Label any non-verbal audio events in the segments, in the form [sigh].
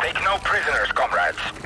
Take no prisoners, comrades.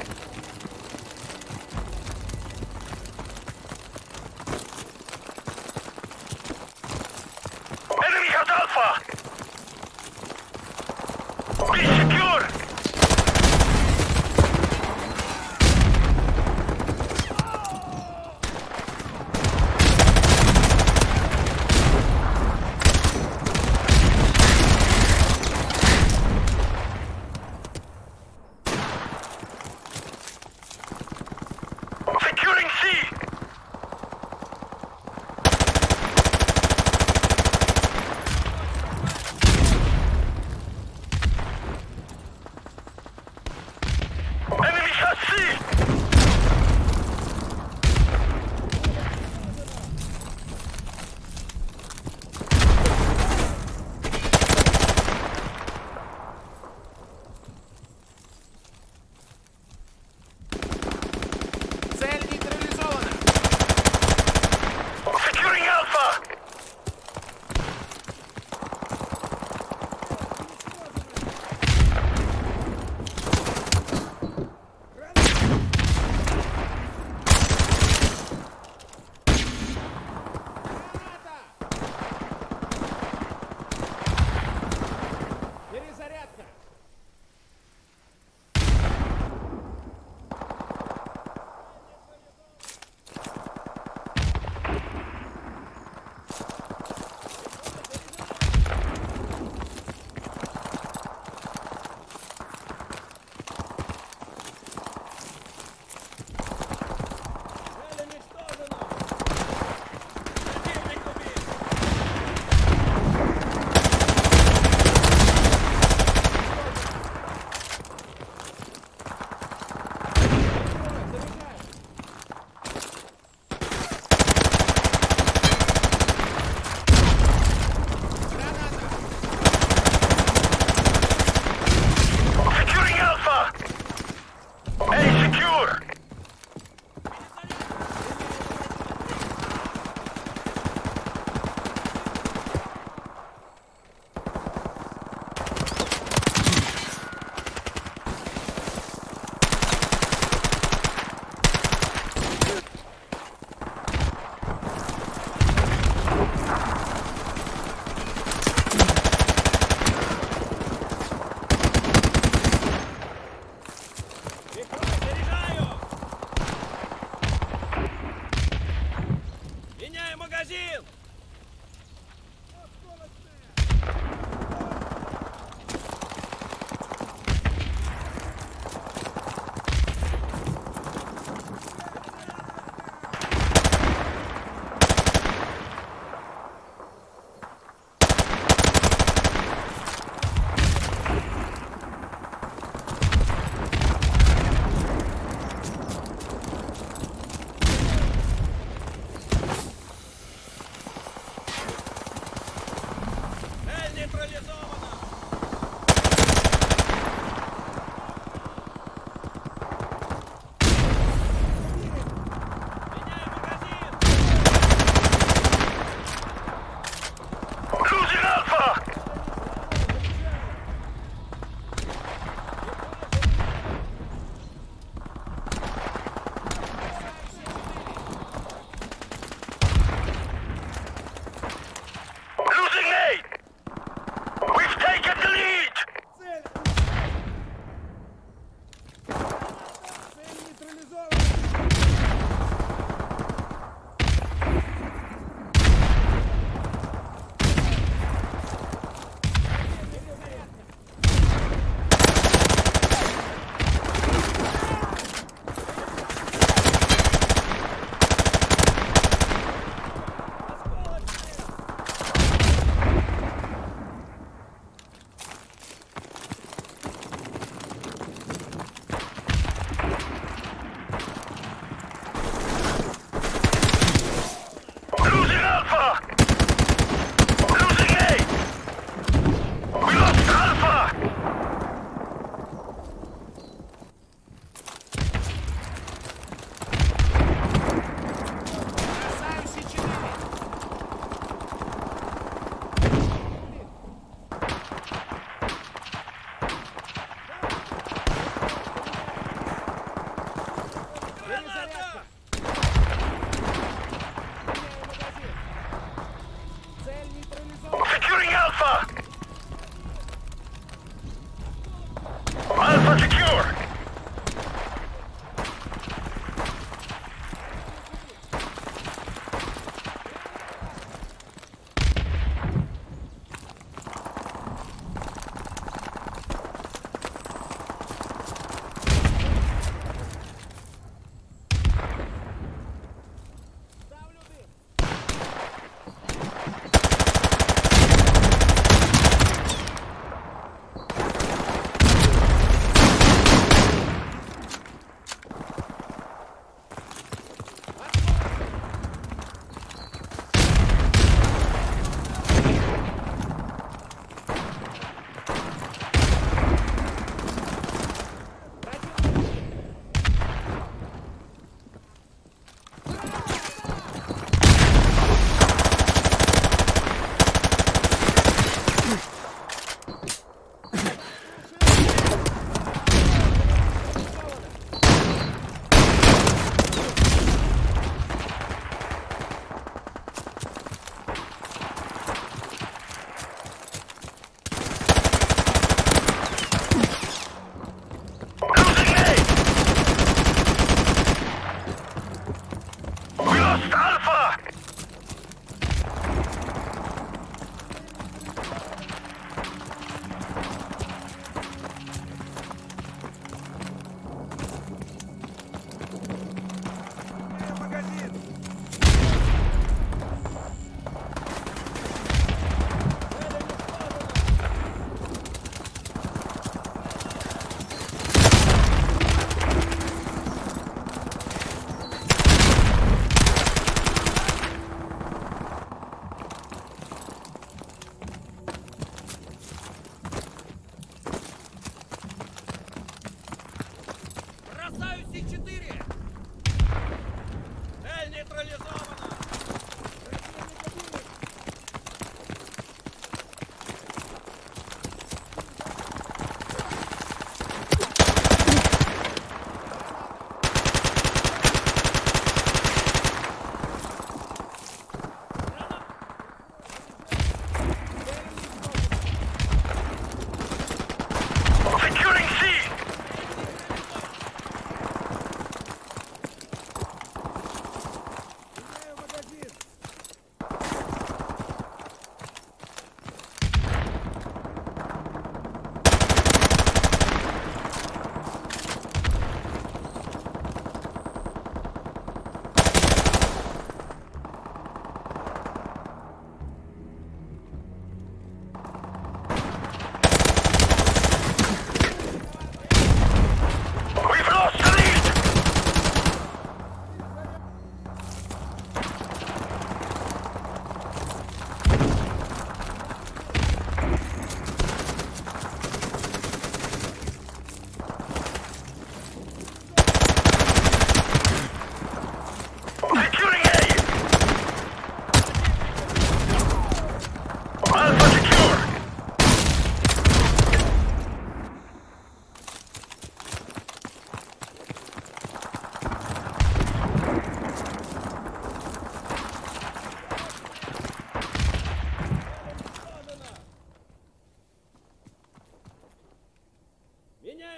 Vem, Zareta!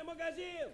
magazinho!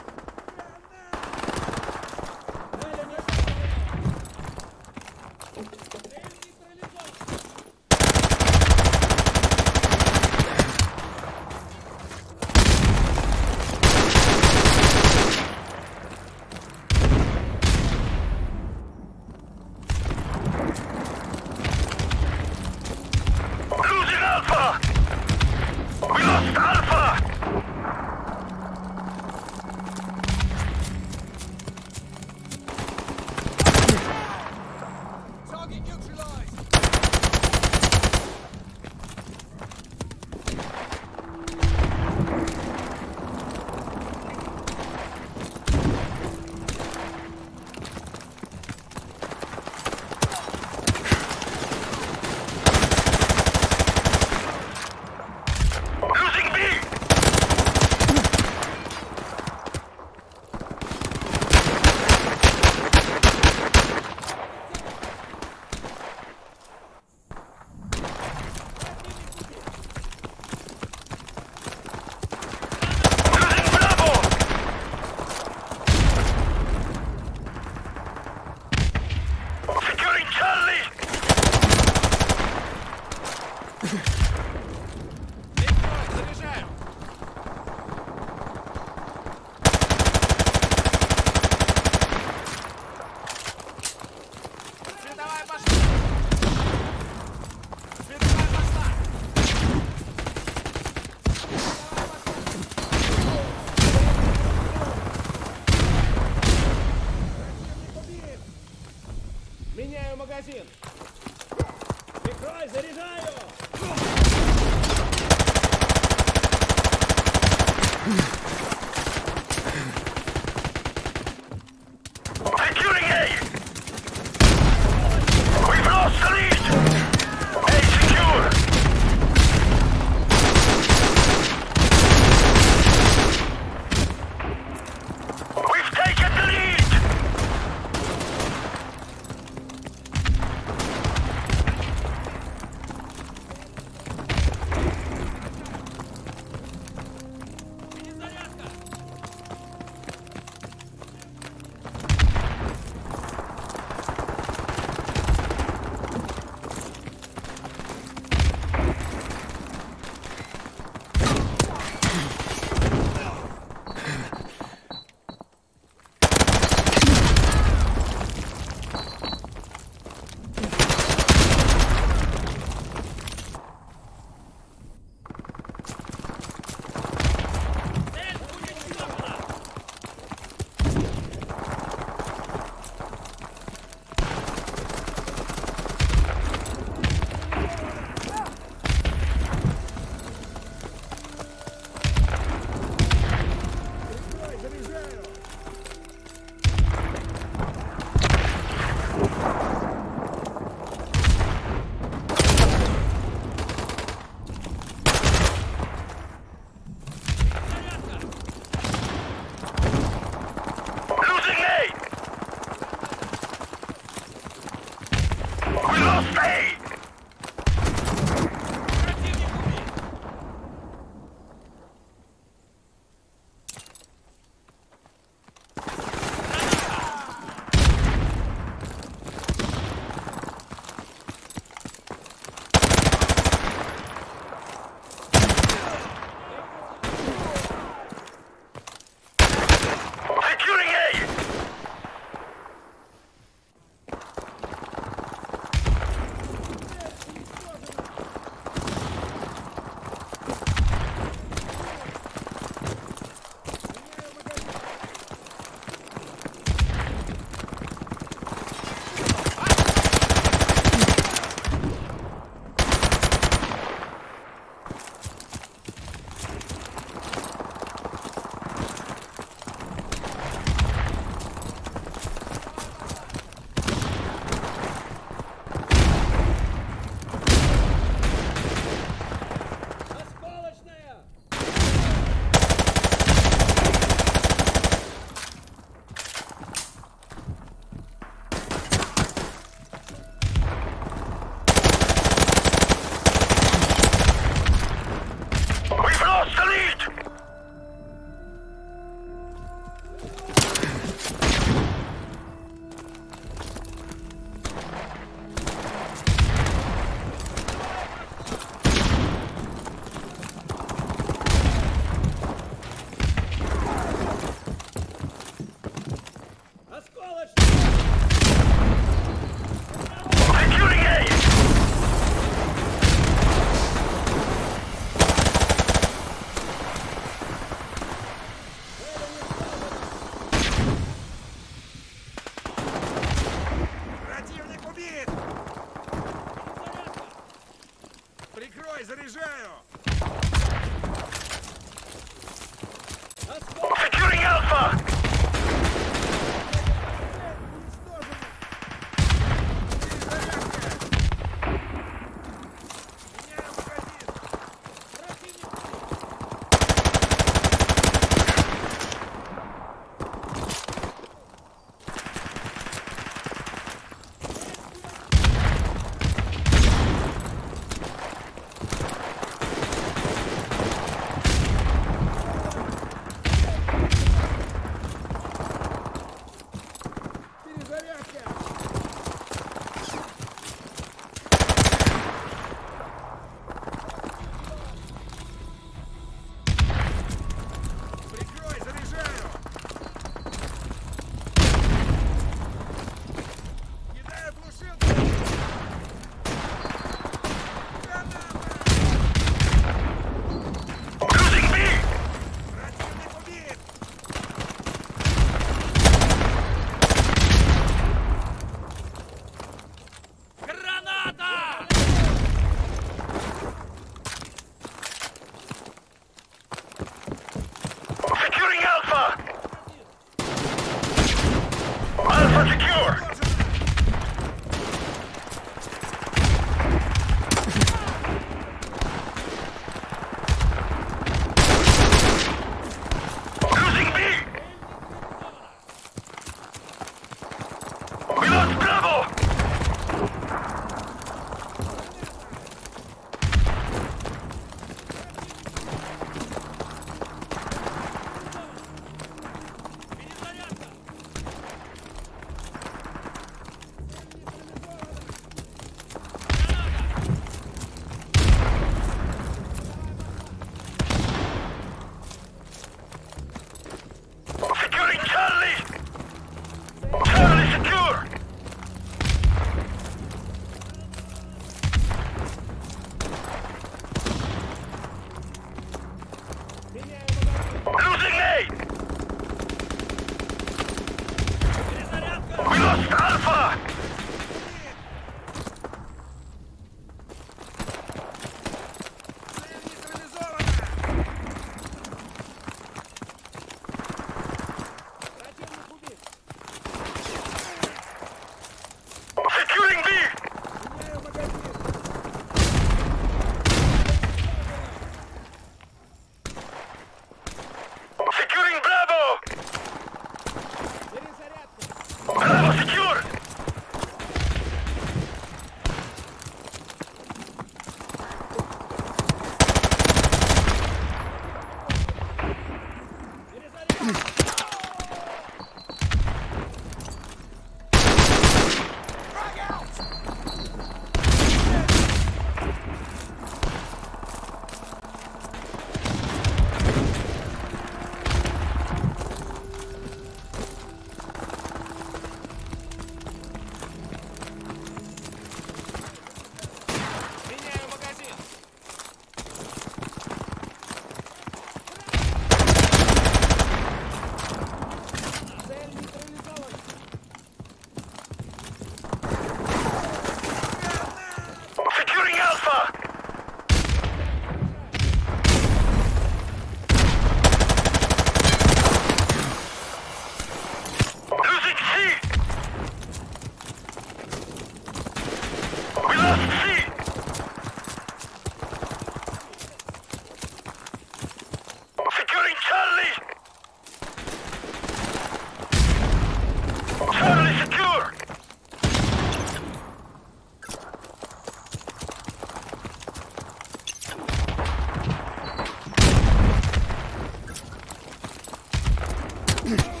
Mm-hmm. [coughs]